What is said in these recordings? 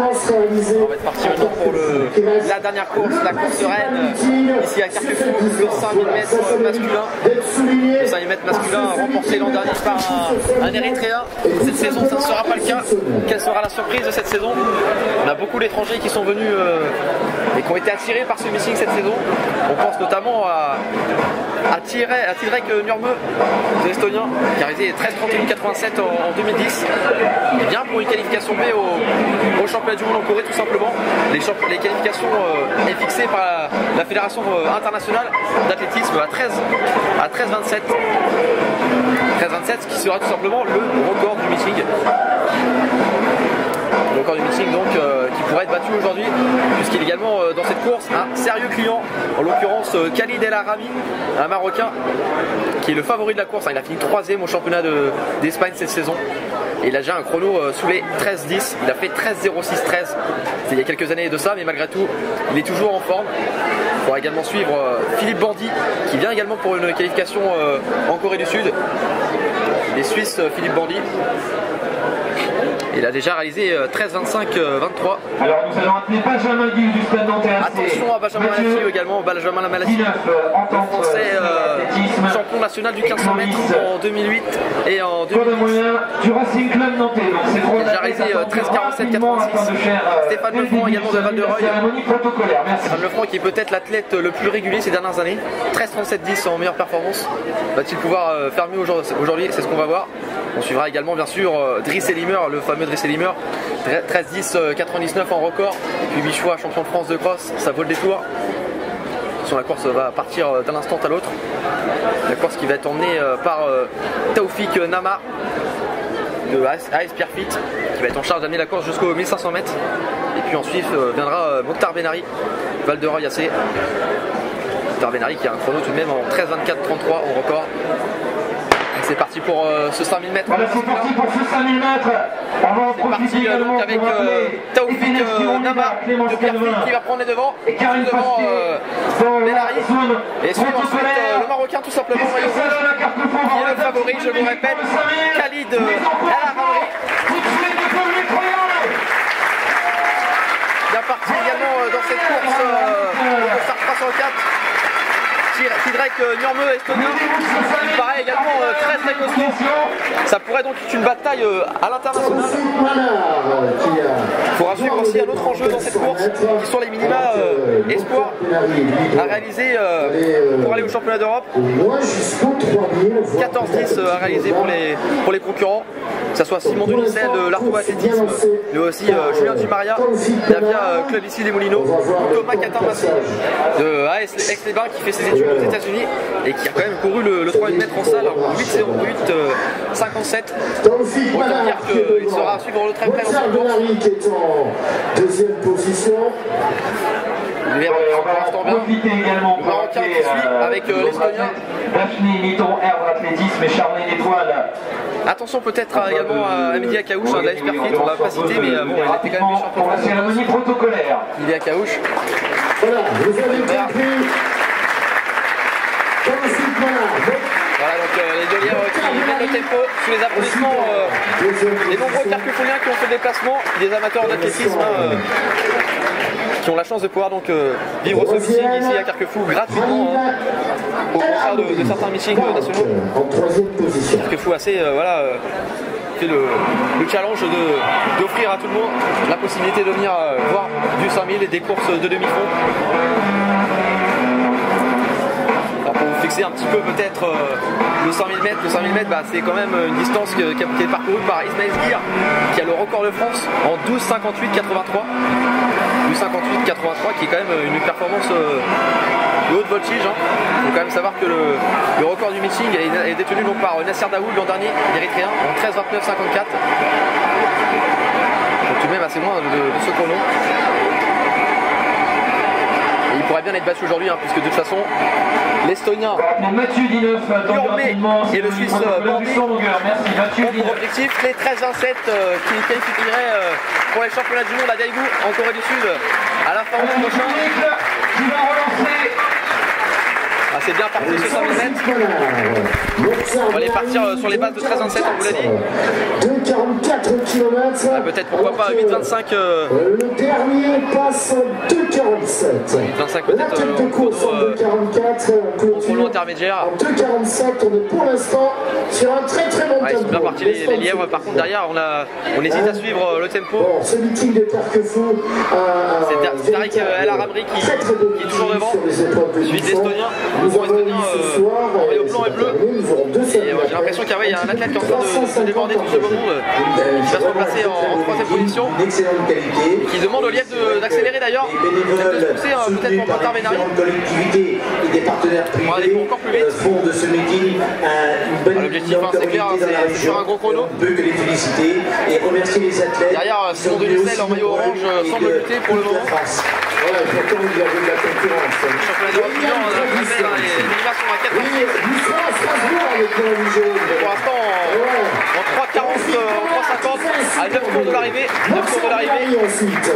On va être parti maintenant pour la dernière course, la course reine, ici à Carquefou, le 5000 mètres masculin. Le 5000 mètres masculin remporté l'an dernier par un, Érythréen. Cette saison, ça ne sera pas le cas. Quelle sera la surprise de cette saison? On a beaucoup d'étrangers qui sont venus euh, et qui ont été attirés par ce meeting cette saison. On pense notamment à, à Tirek, à Tidrek Nurme, l'Estonien, qui a réalisé 13 31 87 en, en 2010. Il vient pour une qualification B au, au championnat du monde en Corée tout simplement. Les, les qualifications euh, est fixées par la, fédération euh, internationale d'athlétisme à 13 à 13 27. 13 27 ce qui sera tout simplement le record du meeting. Le record du meeting donc euh, qui pourrait être battu aujourd'hui puisqu'il est également dans cette course un sérieux client en l'occurrence Khalid El Arami un marocain qui est le favori de la course hein. il a fini troisième au championnat de- d'Espagne cette saison il a déjà un chrono euh, sous les 13-10 il a fait 13-06-13 c'était il y a quelques années de ça mais malgré tout il est toujours en forme. Il faudra également suivre euh, Philippe Bandy qui vient également pour une qualification euh, en Corée du Sud. Les Suisses Philippe Bandy il a déjà réalisé euh, 13-25-23 Alors nous allons appeler Benjamin Guy du Stade Nantais. Attention à Benjamin Malassi également, Benjamin Malassi, 19 euh, que français euh, athlétisme. champion national du 1500 mètres en 2008 et en Pour le 2010. moyen du Racing Club Nantais. Il a déjà réalisé, euh, attendus 13, 47, rapidement 86. afin de faire, euh, Stéphane le Lefranc également de de cérémonie protocolaire. Merci. Stéphane Lefranc qui est peut-être l'athlète le plus régulier ces dernières années. 13-37-10 en meilleure performance. Va-t-il pouvoir euh, faire mieux aujourd'hui? C'est ce qu'on va voir. On suivra également bien sûr euh, Driss Elimer, le fameux Driss Elimer. 13-10-99 en record. Puis 8 choix champion de France de cross, ça vaut le détour. Sur la course va partir euh, d'un instant à l'autre. La course qui va être emmenée euh, par euh, Taoufik Namar de AS, Pierrefitte qui va être en charge d'amener la course jusqu'aux 1500 mètres. Et puis ensuite euh, viendra euh, Mokhtar Benari, Val de AC. Mokhtar Benari qui a un chrono tout de même en 13-24-33 en record. C'est parti pour euh, ce 5000 mètres. Voilà, c'est parti pour ce 5000 mètres. On va en C'est parti euh, donc avec euh, Taoufik euh, Clémence de Pierrefitte qui va prendre les devants. et devant euh, zone Et suivre ensuite euh, le Marocain tout simplement maillot rouge. qui est le favori, je vous répète, le 5000. Khalid euh, El de. Bien parti également euh, dans cette course euh, Star 304. Tidrek Nurme estonien qui paraît également euh, très très costaud. Ça pourrait donc être une bataille euh, à l'international. Il faudra suivre aussi un autre enjeu dans cette course qui sont les minima euh, espoirs à réaliser euh, pour aller au championnat d'Europe. Au moins jusqu'au 3000. voire 14-10 à réaliser pour les, pour les concurrents, que ce soit Simon Denicel de l'Artois Athlétisme, mais aussi euh, Julien Dumaria, Davia euh, Club ici les Moulineaux, Thomas Catarmassi de AS Aix-les-Bains qui fait ses études aux États-Unis et qui a quand même couru le, le 3000 mètres en salle en 8-08 euh, 57. Taoufik Autant dire qu'il sera à suivre de très près dans Mokhtar cette course. Benari qui est en deuxième position. Il est Euh, on pour va l'instant en bien. profiter également Le pour appeler qui suit avec, euh, l'Estonien. Daphné Mitton, Herbe Athlétisme et Charline Étoile. Attention peut-être également à Amélie Akaouche hein, de la Esperfit, on l'a pas cité mais euh, bon, elle était quand même champion pour la cérémonie protocolaire. Il est Akaouche. Voilà, vous avez compris. Voilà donc euh, les deux lièvres qui mettent le tempo sous les applaudissements euh, les nombreux position. carquefoliens qui ont fait le déplacement, des amateurs d'athlétisme hein, euh, qui ont la chance de pouvoir donc euh, vivre ce meeting ici à Carquefou gratuitement hein, au contraire de, de certains meetings euh, nationaux. Carquefou assez euh, voilà fait le, le challenge de- d'offrir à tout le monde la possibilité de venir voir du 5000 et des courses de demi-fond. Pour vous fixer un petit peu peut-être le 100 000 mètres, le 100 000 mètres bah, c'est quand même une distance qui a été parcourue par Ismaël Zguir qui a le record de France en 12,58,83. 12,58,83 qui est quand même une performance euh, de haute voltige. Il faut quand même savoir que le, record du meeting est, détenu donc par Nasser Daoud l'an dernier, l'Érythréen, en 13,29,54. Donc tout de même assez loin de, de ce chrono. Pourrait bien être battu aujourd'hui, hein, puisque de toute façon, l'Estonien attendu Urmé et le Suisse, euh, du Mathieu ont pour objectif les 13-27 euh, qui qualifieraient euh, pour les championnats du monde à Daegu en Corée du Sud à la fin Voilà, prochain. Dominique qui va relancer. Ah, c'est bien parti ce 100 000 mètres. On va aller partir euh, sur les bases de 13-27, on vous l'a dit. De 2,44 km. Ah, Peut-être pourquoi pas 8,25 euh, Le dernier passe en 2,47. 25 La peut-être tête euh, de course en euh, 2,44. au chrono clôture intermédiaire. En 2,47, on est pour l'instant sur un très très bon Ouais, ils tempo. sont bien partis les, les lièvres. Par contre derrière on a on hésite à suivre euh, le tempo. Bon, ce meeting de Carquefou. C'est Der- Derek, euh, El Arabri qui- qui est toujours devant. Suite d'Estonien. Le grand Estonien, euh, en maillot blanc et bleu. Et euh, j'ai l'impression qu'il y a un athlète qui est en train de, de déborder tout ce monde, euh, qui va se replacer en, troisième position, qui demande au lièvre de- d'accélérer d'ailleurs, de pousser euh, peut-être pour Benari. différentes collectivités et des partenaires privés encore plus vite. euh, font de ce meeting un- une bonne l'objectif, hein, c'est clair, c'est- faire un gros chrono. On peut que les féliciter et remercier les athlètes. Derrière, Simon aussi en maillot orange, euh, semble lutter pour le moment. Voilà, pourtant il y avait de la concurrence. La semaine, hein, les les minima sont à 4 Oui, du soir à Strasbourg avec le jaune. Pour l'instant, en, Ouais. en 3,40, euh, en 3,50, à 9 tours de l'arrivée. 9 tours de l'arrivée. ensuite.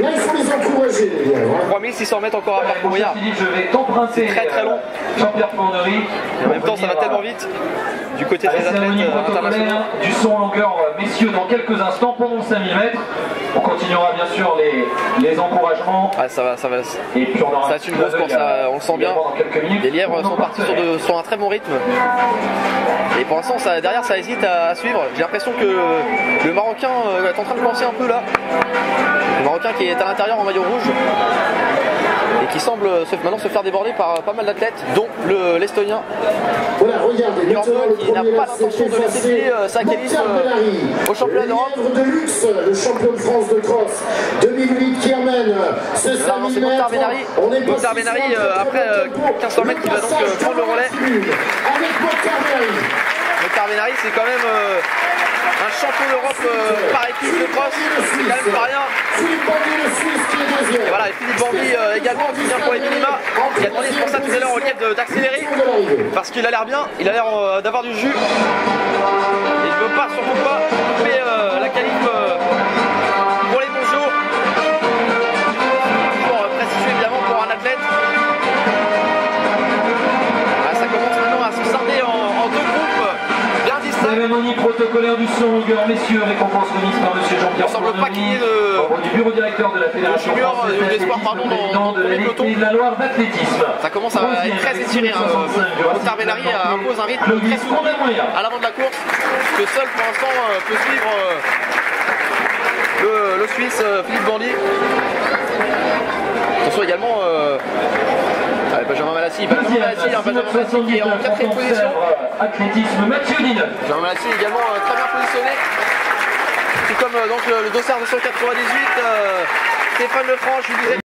Là, il faut les encourager, les gars. hein. 3600 mètres encore à parcourir. t'emprunter très, très long. euh, Jean-Pierre Fondery. Et en même temps, ça va tellement vite du côté La des athlètes euh, internationaux. du son longueur, euh, messieurs, dans quelques instants, pendant 5000 mètres. On continuera bien sûr les, les encouragements. Ah, ça va, ça va. Et puis on aura Ça va être une grosse course, on le sent bien. Les lièvres sont partis sur, partenaires. de- sur un très bon rythme. Et pour l'instant, ça- derrière, ça hésite à suivre. J'ai l'impression que le Marocain euh, est en train de penser un peu là. Le Marocain qui est à l'intérieur en maillot rouge qui semble se- maintenant se faire déborder par pas mal d'athlètes, dont le- l'Estonien Voilà, regardez, le qui n'a pas l'intention de laisser filer, euh, sa qualif, euh, au championnat d'Europe. De luxe, le champion de France de cross 2008 qui emmène ce non, 5000 c'est Mokhtar mètres. Benari. On est Mokhtar Benari, euh, après, très euh, bon tempo. 1500 mètres, qui va donc, euh, prendre le relais. Avec Mokhtar Benari. Mokhtar Benari, c'est quand même euh, un champion d'Europe euh, par équipe de cross. C'est quand même pas rien. Bandy. Et voilà, et Philippe Bambi euh, également qui vient pour les minima. Il a demandé pour ça tout à l'heure au lièvre de- d'accélérer. Parce qu'il a l'air bien, il a l'air euh, d'avoir du jus. Et il ne veut pas, surtout pas, couper euh, la qualif Protocolaire du son longueur, messieurs, récompense remise par monsieur Jean-Pierre semble pas qu'il y ait de- du bureau directeur de la Fédération junior, française euh, d'espoir, d'athlétisme, pardon, dans- de la Ligue de la Loire d'athlétisme. Ça commence à être très étiré. Hein. Mokhtar Benari euh, impose un rythme très souvent à l'avant de la course que seul pour l'instant euh, peut suivre euh, le, Suisse euh, Philippe Bandy. Attention également euh, ah, Benjamin Malassi, hein, Benjamin Malassi qui est en quatrième position. Athlétisme, Mathieu Dine. Benjamin Malassi également euh, très bien positionné. Tout comme euh, donc le, le dossard 298, euh, Stéphane Lefranc, je vous disais.